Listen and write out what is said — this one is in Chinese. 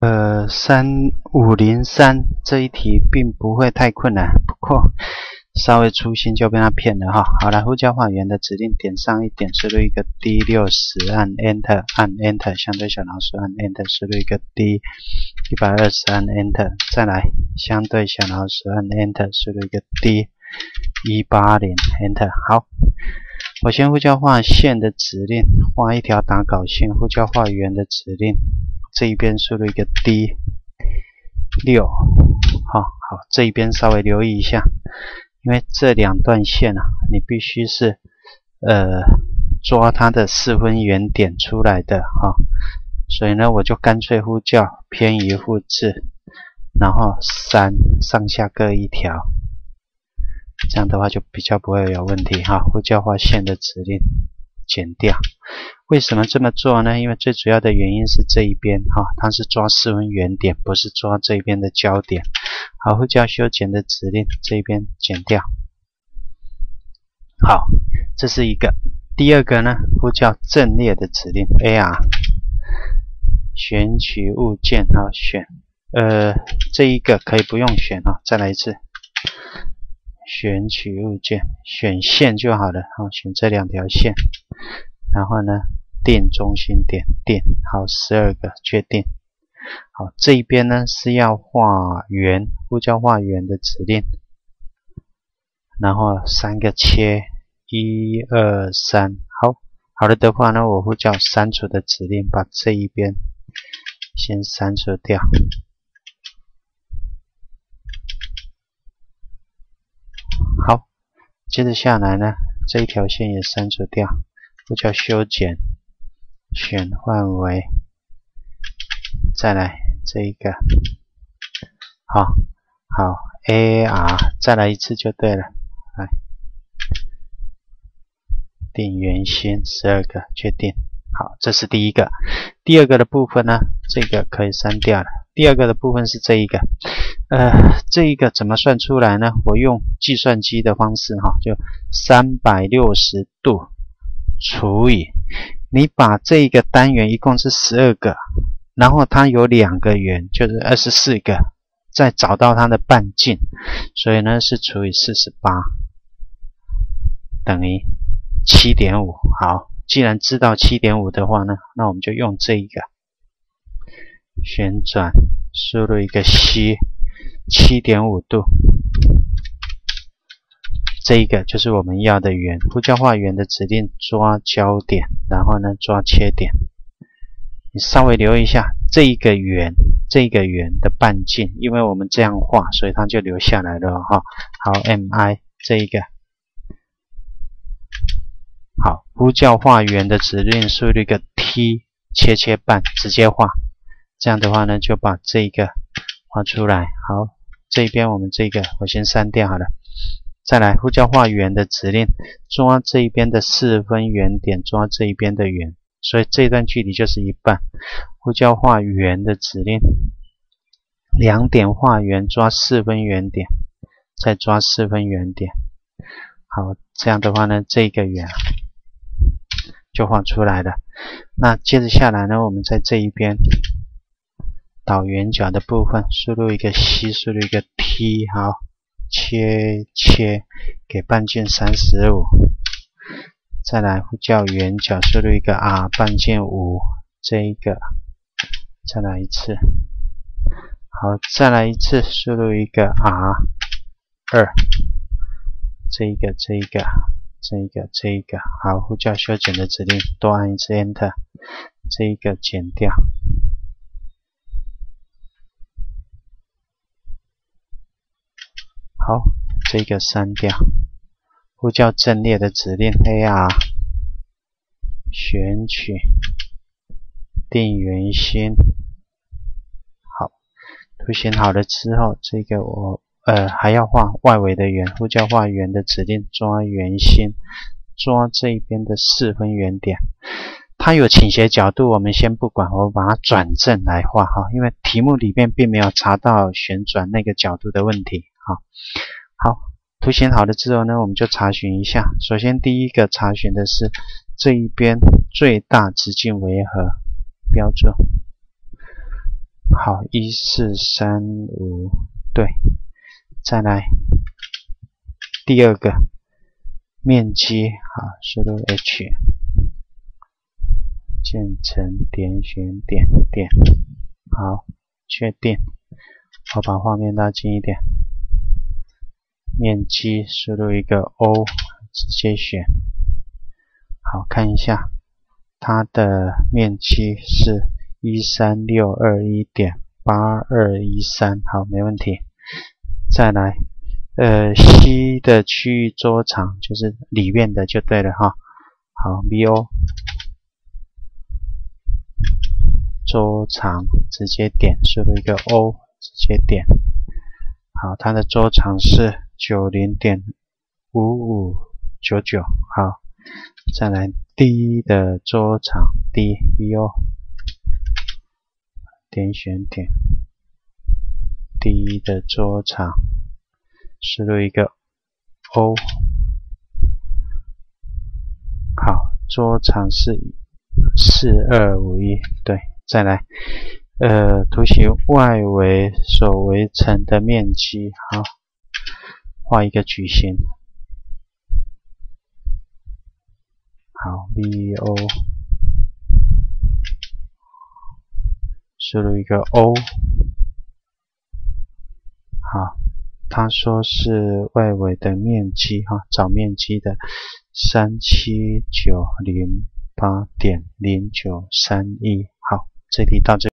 呃，三五零三这一题并不会太困难，不过稍微粗心就被他骗了哈。好了，呼叫化圆的指令点上一点，输入一个 D 六十，按 Enter，按 Enter，相对小老鼠按 Enter，输入一个 D 一百二十，按 Enter，再来相对小老鼠按 Enter，输入一个 D 一八零，Enter。好，我先呼叫画线的指令，画一条打稿线，呼叫化圆的指令。这一边输入一个 D 六，好好，这一边稍微留意一下，因为这两段线啊，你必须是呃抓它的四分原点出来的哈，所以呢，我就干脆呼叫偏移复制，然后三上下各一条，这样的话就比较不会有问题哈。呼叫画线的指令剪掉。为什么这么做呢？因为最主要的原因是这一边哈，它是抓四分原点，不是抓这边的焦点。好，呼叫修剪的指令，这一边剪掉。好，这是一个。第二个呢，呼叫阵列的指令，AR 选取物件，好选。呃，这一个可以不用选啊，再来一次。选取物件，选线就好了。好，选这两条线，然后呢？定中心点，定好十二个，确定。好，这一边呢是要画圆，呼叫画圆的指令，然后三个切，一二三，好，好了的话呢，我呼叫删除的指令，把这一边先删除掉。好，接着下来呢，这一条线也删除掉，这叫修剪。选范围，再来这一个，好，好，A R，再来一次就对了，来，定圆心十二个，确定，好，这是第一个，第二个的部分呢，这个可以删掉了，第二个的部分是这一个，呃，这一个怎么算出来呢？我用计算机的方式哈，就三百六十度除以。你把这一个单元一共是十二个，然后它有两个圆，就是二十四个，再找到它的半径，所以呢是除以四十八，等于七点五。好，既然知道七点五的话呢，那我们就用这一个旋转，输入一个 c，七点五度。这一个就是我们要的圆，呼叫画圆的指令抓焦点，然后呢抓切点。你稍微留一下这一个圆，这个圆的半径，因为我们这样画，所以它就留下来了哈。好，mi 这一个，好，呼叫画圆的指令输入一个 t 切切半，直接画。这样的话呢，就把这一个画出来。好，这边我们这个我先删掉好了。再来呼叫画圆的指令，抓这一边的四分圆点，抓这一边的圆，所以这段距离就是一半。呼叫画圆的指令，两点画圆，抓四分圆点，再抓四分圆点。好，这样的话呢，这个圆就画出来了。那接着下来呢，我们在这一边导圆角的部分，输入一个 C，输入一个 T，好。切切，给半径三十五，再来呼叫圆角，输入一个 r，半径五，这一个，再来一次，好，再来一次，输入一个 r 二，这一个，这一个，这一个，这一个，好，呼叫修剪的指令，多按一次 Enter，这一个剪掉。好，这个删掉。呼叫阵列的指令 AR 选取定圆心。好，图形好了之后，这个我呃还要画外围的圆。呼叫画圆的指令抓圆心，抓这边的四分圆点。它有倾斜角度，我们先不管，我把它转正来画哈，因为题目里面并没有查到旋转那个角度的问题。好，好，图形好了之后呢，我们就查询一下。首先，第一个查询的是这一边最大直径为何？标注好，一四三五，对，再来第二个面积，好，输入 h，建成点选点点，好，确定。我把画面拉近一点，面积输入一个 O，直接选。好看一下，它的面积是一三六二一点八二一三，好，没问题。再来，呃，C 的区域桌长就是里面的就对了哈。好，VO 桌长直接点，输入一个 O，直接点。好，它的桌长是九零点五五九九，好。再来 D 的桌长 D VO 点选点 D 的桌长，输入一个 O，好，桌长是四二五一，对，再来，呃，图形外围所围成的面积，好，画一个矩形。好，VO 输入一个 O，好，他说是外围的面积哈，找面积的三七九零八点零九三一，好，这里到这。